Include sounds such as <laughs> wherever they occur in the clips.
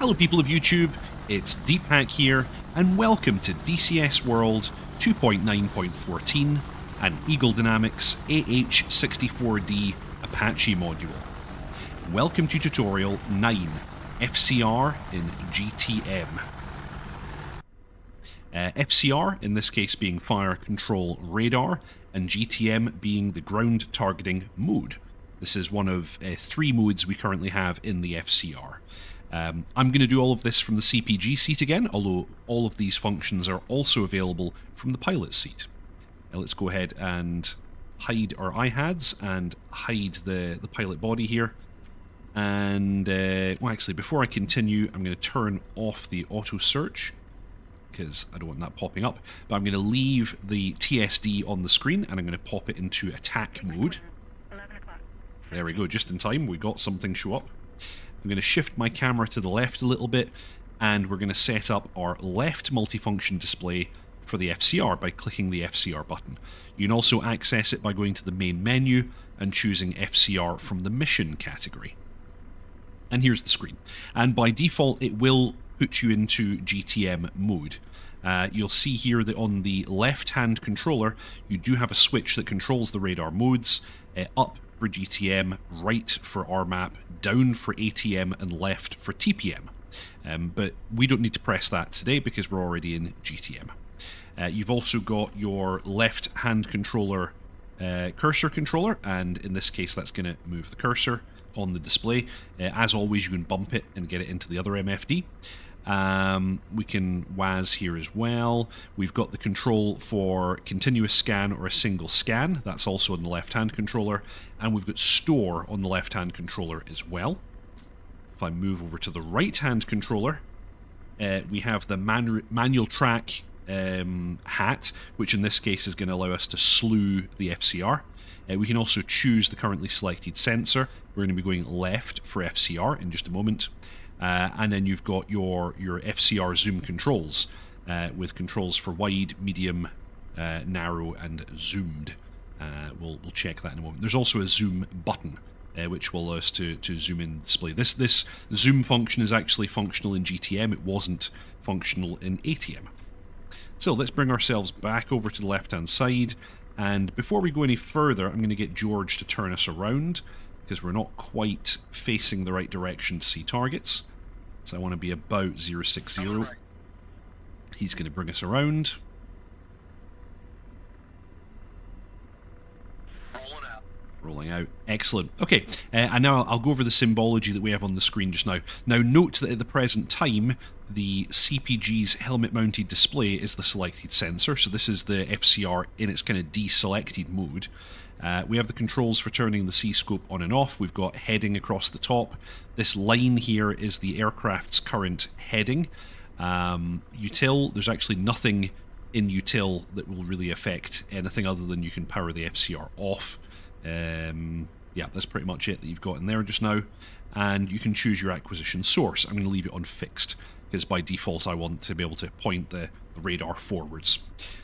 Hello people of YouTube, it's Deephack here, and welcome to DCS World 2.9.14 and Eagle Dynamics AH64D Apache module. Welcome to tutorial 9, FCR in GTM. Uh, FCR, in this case being Fire Control Radar, and GTM being the Ground Targeting Mode. This is one of uh, three modes we currently have in the FCR. Um, I'm going to do all of this from the CPG seat again, although all of these functions are also available from the pilot seat. Now let's go ahead and hide our IHADSS and hide the, the pilot body here. And, uh, well actually, before I continue, I'm going to turn off the auto search because I don't want that popping up. But I'm going to leave the TSD on the screen and I'm going to pop it into attack mode. There we go, just in time, we got something show up. I'm going to shift my camera to the left a little bit and we're going to set up our left multifunction display for the FCR by clicking the FCR button. You can also access it by going to the main menu and choosing FCR from the mission category. And here's the screen. And by default it will put you into GTM mode. Uh, you'll see here that on the left hand controller you do have a switch that controls the radar modes uh, up for GTM, right for RMAP, down for ATM, and left for TPM. Um, but we don't need to press that today because we're already in GTM. Uh, you've also got your left hand controller uh, cursor controller, and in this case, that's going to move the cursor on the display. Uh, as always, you can bump it and get it into the other MFD. Um, we can WAS here as well. We've got the control for continuous scan or a single scan. That's also on the left-hand controller. And we've got store on the left-hand controller as well. If I move over to the right-hand controller, uh, we have the manu manual track um, hat, which in this case is going to allow us to slew the FCR. Uh, we can also choose the currently selected sensor. We're going to be going left for FCR in just a moment. Uh, and then you've got your, your FCR zoom controls uh, with controls for wide, medium, uh, narrow, and zoomed. Uh, we'll, we'll check that in a moment. There's also a zoom button, uh, which will allow us to, to zoom in display. This, this zoom function is actually functional in GTM. It wasn't functional in ATM. So let's bring ourselves back over to the left-hand side. And before we go any further, I'm going to get George to turn us around because we're not quite facing the right direction to see targets. So I want to be about 060. He's going to bring us around. Rolling out. Rolling out. Excellent. Okay, uh, and now I'll go over the symbology that we have on the screen just now. Now note that at the present time, the CPG's helmet-mounted display is the selected sensor, so this is the FCR in its kind of deselected mode. Uh, we have the controls for turning the C-scope on and off. We've got heading across the top. This line here is the aircraft's current heading. Um, util, there's actually nothing in util that will really affect anything other than you can power the FCR off. Um, yeah, that's pretty much it that you've got in there just now. And you can choose your acquisition source. I'm going to leave it on fixed because by default I want to be able to point the, radar forwards.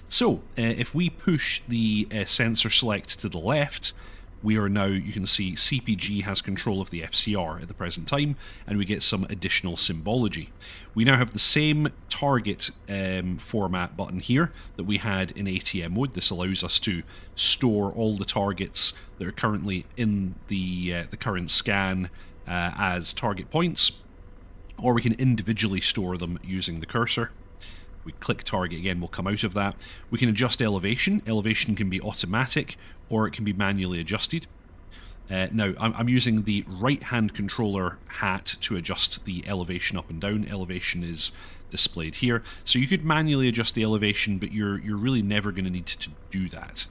So, uh, if we push the uh, sensor select to the left, we are now, you can see CPG has control of the FCR at the present time, and we get some additional symbology. We now have the same target um, format button here that we had in ATM mode. This allows us to store all the targets that are currently in the, uh, the current scan uh, as target points, or we can individually store them using the cursor. We click target again, we'll come out of that. We can adjust elevation. Elevation can be automatic or it can be manually adjusted. Uh, now, I'm, I'm, using the right-hand controller hat to adjust the elevation up and down. Elevation is displayed here. So you could manually adjust the elevation, but you're, you're really never going to need to do that.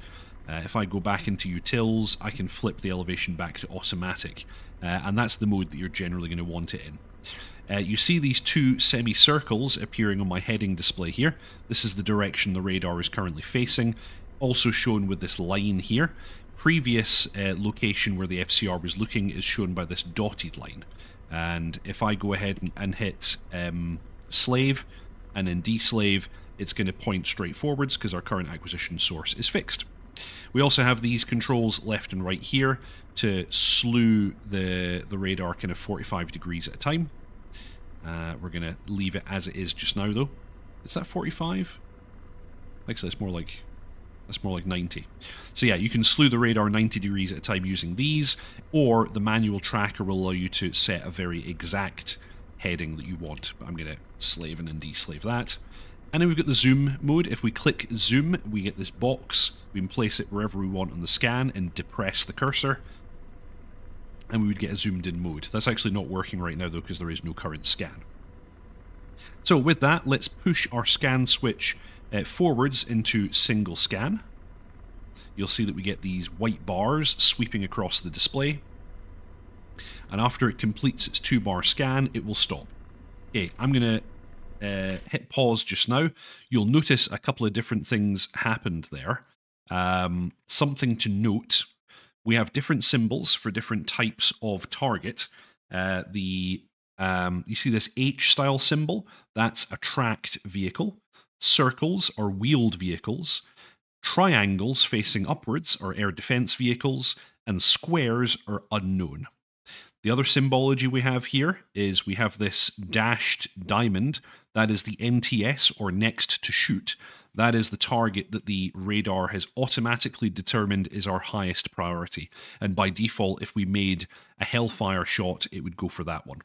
Uh, if I go back into utils, I can flip the elevation back to automatic, uh, and that's the mode that you're generally going to want it in. Uh, you see these two semicircles appearing on my heading display here. This is the direction the radar is currently facing, also shown with this line here. Previous uh, location where the FCR was looking is shown by this dotted line. And if I go ahead and, and hit um, slave and then deslave, it's going to point straight forwards because our current acquisition source is fixed. We also have these controls left and right here to slew the, the radar kind of 45 degrees at a time. Uh, we're going to leave it as it is just now, though. Is that 45? Actually, it's more like that's more like 90. So yeah, you can slew the radar 90 degrees at a time using these, or the manual tracker will allow you to set a very exact heading that you want. But I'm going to slave and deslave that. And then we've got the zoom mode. If we click zoom, we get this box. We can place it wherever we want on the scan and depress the cursor. And we would get a zoomed in mode. That's actually not working right now though because there is no current scan. So with that, let's push our scan switch uh, forwards into single scan. You'll see that we get these white bars sweeping across the display. And after it completes its two bar scan, it will stop. Okay, I'm going to uh, hit pause just now, you'll notice a couple of different things happened there. Um, something to note we have different symbols for different types of target. Uh, the um, you see this H style symbol, that's a tracked vehicle. Circles are wheeled vehicles. Triangles facing upwards are air defense vehicles, and squares are unknown. The other symbology we have here is we have this dashed diamond. That is the NTS, or next to shoot. That is the target that the radar has automatically determined is our highest priority. And by default, if we made a Hellfire shot, it would go for that one.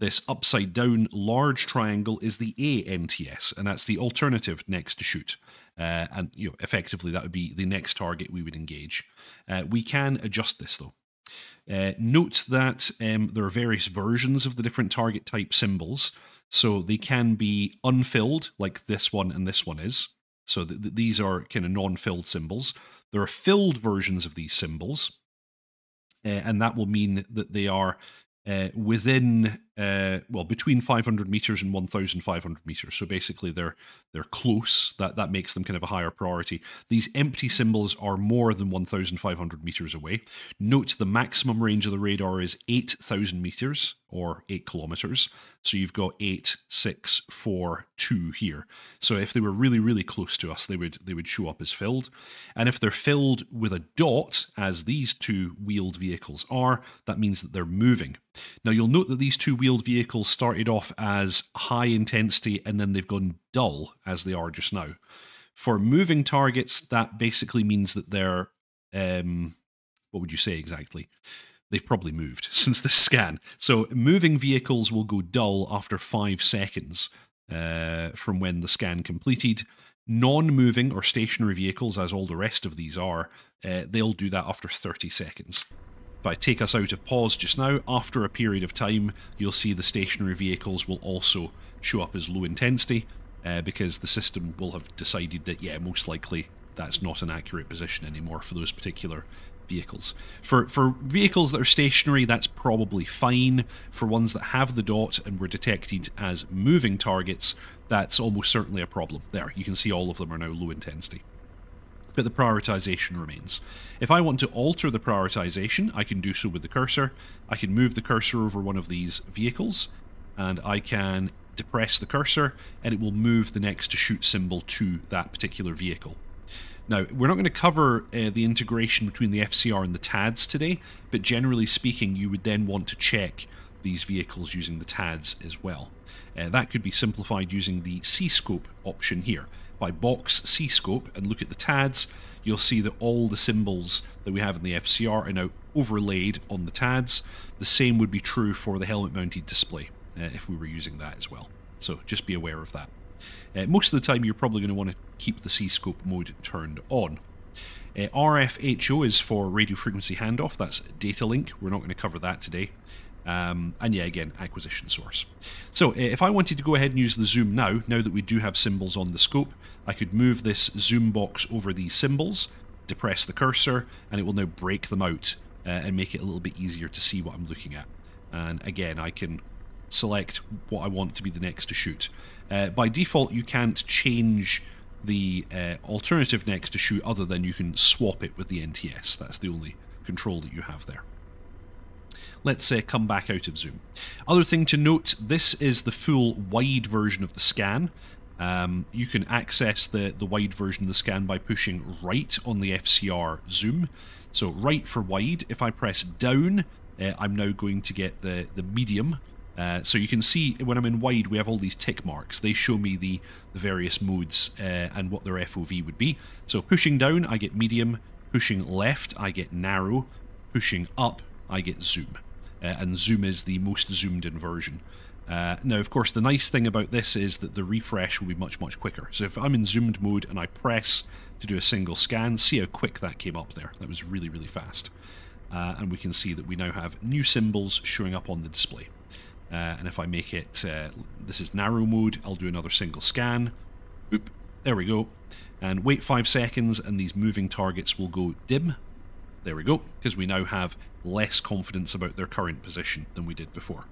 This upside down large triangle is the ANTS, and that's the alternative next to shoot. Uh, and you know, effectively, that would be the next target we would engage. Uh, we can adjust this though. Uh, note that um, there are various versions of the different target type symbols. So they can be unfilled, like this one and this one is. So th th these are kind of non-filled symbols. There are filled versions of these symbols, uh, and that will mean that they are uh, within uh, well between 500 meters and 1500 meters. So basically they're they're close. That that makes them kind of a higher priority. These empty symbols are more than 1500 meters away. Note the maximum range of the radar is 8000 meters or 8 kilometers. So you've got 8 6 4 2 here. So if they were really really close to us they would they would show up as filled. And if they're filled with a dot as these two wheeled vehicles are that means that they're moving. Now you'll note that these two wheeled vehicles started off as high intensity and then they've gone dull as they are just now. For moving targets, that basically means that they're, um, what would you say exactly? They've probably moved <laughs> since the scan. So moving vehicles will go dull after five seconds uh, from when the scan completed. Non moving or stationary vehicles, as all the rest of these are, uh, they'll do that after 30 seconds. If I take us out of pause just now, after a period of time, you'll see the stationary vehicles will also show up as low intensity uh, because the system will have decided that, yeah, most likely that's not an accurate position anymore for those particular vehicles. For for vehicles that are stationary, that's probably fine. For ones that have the dot and were detected as moving targets, that's almost certainly a problem. There, you can see all of them are now low intensity but the prioritization remains. If I want to alter the prioritization, I can do so with the cursor. I can move the cursor over one of these vehicles, and I can depress the cursor, and it will move the next to shoot symbol to that particular vehicle. Now, we're not going to cover uh, the integration between the FCR and the TADS today, but generally speaking, you would then want to check these vehicles using the TADS as well. Uh, that could be simplified using the C-scope option here by box C-scope and look at the TADS, you'll see that all the symbols that we have in the FCR are now overlaid on the TADS. The same would be true for the helmet-mounted display uh, if we were using that as well. So just be aware of that. Uh, most of the time you're probably going to want to keep the C-scope mode turned on. Uh, RFHO is for radio frequency handoff, that's data link, we're not going to cover that today. Um, and yeah, again, acquisition source. So eh, if I wanted to go ahead and use the zoom now, now that we do have symbols on the scope, I could move this zoom box over these symbols, depress the cursor, and it will now break them out uh, and make it a little bit easier to see what I'm looking at. And again, I can select what I want to be the next to shoot. Uh, by default, you can't change the uh, alternative next to shoot other than you can swap it with the NTS. That's the only control that you have there. Let's uh, come back out of zoom. Other thing to note, this is the full wide version of the scan. Um, you can access the, the wide version of the scan by pushing right on the FCR zoom. So right for wide, if I press down, uh, I'm now going to get the, the medium Uh, so you can see when I'm in wide, we have all these tick marks. They show me the, the various modes uh, and what their FOV would be. So pushing down, I get medium. Pushing left, I get narrow. Pushing up, I get zoom. Uh, and zoom is the most zoomed in version. Uh, now, of course, the nice thing about this is that the refresh will be much, much quicker. So if I'm in zoomed mode and I press to do a single scan, see how quick that came up there. That was really, really fast. Uh, and we can see that we now have new symbols showing up on the display. Uh, and if I make it, uh, this is narrow mode, I'll do another single scan. Oop, there we go. And wait five seconds and these moving targets will go dim. There we go, because we now have less confidence about their current position than we did before.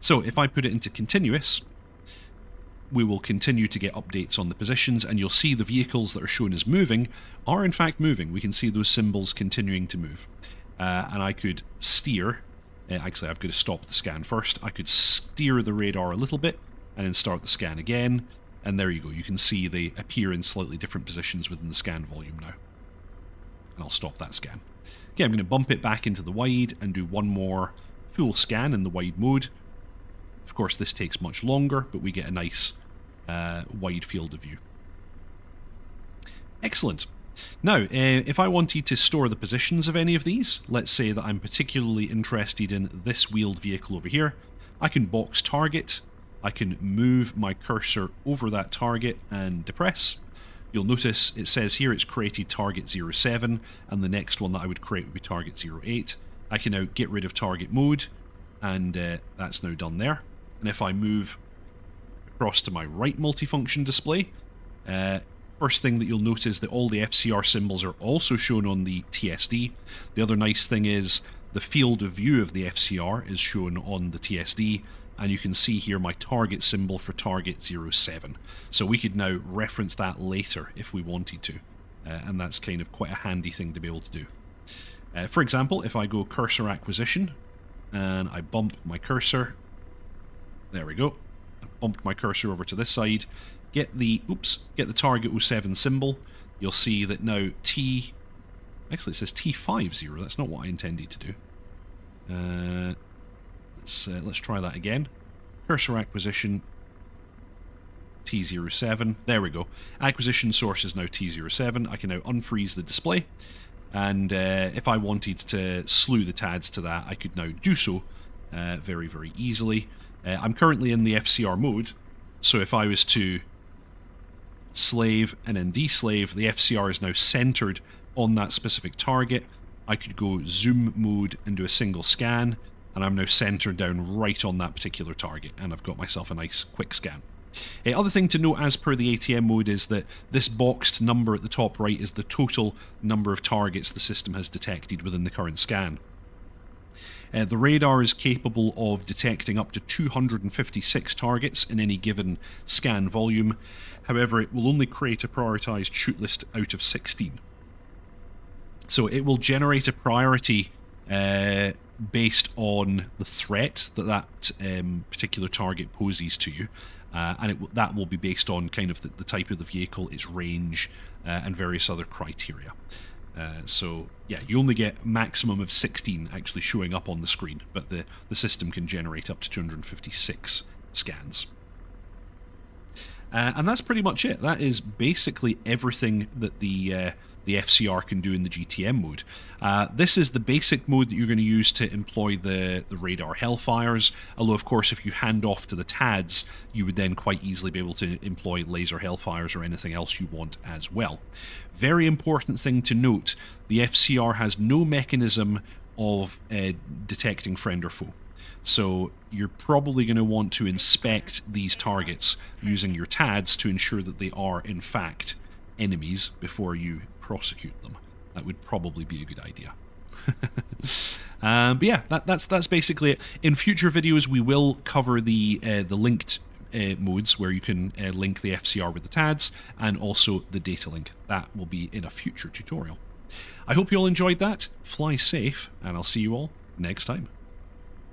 So if I put it into continuous, we will continue to get updates on the positions and you'll see the vehicles that are shown as moving are in fact moving. We can see those symbols continuing to move. Uh, and I could steer uh, actually, I've got to stop the scan first. I could steer the radar a little bit and then start the scan again. And there you go. You can see they appear in slightly different positions within the scan volume now. And I'll stop that scan. Okay, I'm going to bump it back into the wide and do one more full scan in the wide mode. Of course, this takes much longer, but we get a nice uh, wide field of view. Excellent. Now, uh, if I wanted to store the positions of any of these, let's say that I'm particularly interested in this wheeled vehicle over here, I can box target, I can move my cursor over that target and depress. You'll notice it says here it's created target 07 and the next one that I would create would be target 08. I can now get rid of target mode and uh, that's now done there. And if I move across to my right multifunction display, uh, First thing that you'll notice that all the FCR symbols are also shown on the TSD. The other nice thing is the field of view of the FCR is shown on the TSD and you can see here my target symbol for target 07. So we could now reference that later if we wanted to. Uh, and that's kind of quite a handy thing to be able to do. Uh, for example, if I go cursor acquisition and I bump my cursor, there we go. I bumped my cursor over to this side get the oops, get the target 07 symbol, you'll see that now T actually it says T50, that's not what I intended to do. Uh, let's uh, let's try that again. Cursor acquisition T07. There we go. Acquisition source is now T07. I can now unfreeze the display. And uh, if I wanted to slew the TADS to that, I could now do so uh, very, very easily. Uh, I'm currently in the FCR mode, so if I was to slave, and then deslave, the FCR is now centered on that specific target. I could go zoom mode and do a single scan, and I'm now centered down right on that particular target, and I've got myself a nice quick scan. Uh, other thing to note as per the ATM mode is that this boxed number at the top right is the total number of targets the system has detected within the current scan. Uh, the radar is capable of detecting up to 256 targets in any given scan volume. However, it will only create a prioritized shoot list out of 16. So it will generate a priority uh, based on the threat that that um, particular target poses to you. Uh, and it, that will be based on kind of the, the type of the vehicle, its range, uh, and various other criteria. Uh, so yeah, you only get maximum of 16 actually showing up on the screen, but the, the system can generate up to 256 scans. Uh, and that's pretty much it. That is basically everything that the uh, the FCR can do in the GTM mode. Uh, this is the basic mode that you're going to use to employ the, the radar Hellfires, although of course if you hand off to the TADS, you would then quite easily be able to employ laser Hellfires or anything else you want as well. Very important thing to note, the FCR has no mechanism of uh, detecting friend or foe. So you're probably going to want to inspect these targets using your TADS to ensure that they are in fact enemies before you prosecute them. That would probably be a good idea. <laughs> um, but yeah, that, that's that's basically it. In future videos, we will cover the uh, the linked uh, modes where you can uh, link the FCR with the TADS and also the data link. That will be in a future tutorial. I hope you all enjoyed that. Fly safe, and I'll see you all next time.